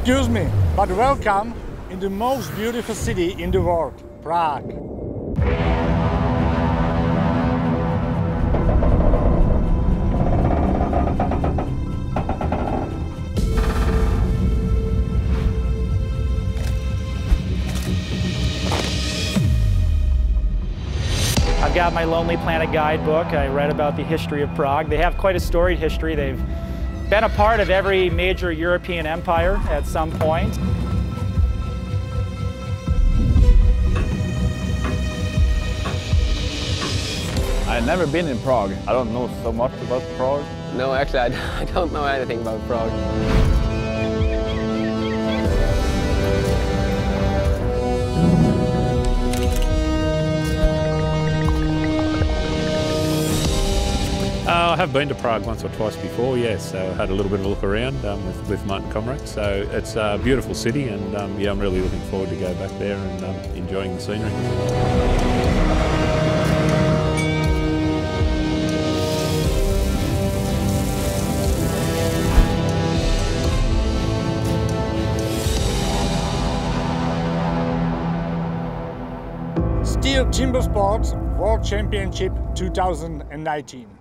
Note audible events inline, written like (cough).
Excuse me, but welcome in the most beautiful city in the world, Prague. I've got my Lonely Planet guidebook. I read about the history of Prague. They have quite a storied history. They've been a part of every major European empire at some point. I've never been in Prague. I don't know so much about Prague. No, actually, I, (laughs) I don't know anything about Prague. Uh, I have been to Prague once or twice before, yes. So I had a little bit of a look around um, with, with Martin Comrade. So it's a beautiful city and um, yeah, I'm really looking forward to go back there and um, enjoying the scenery. STIHL TIMBERSPORTS World Championship 2019.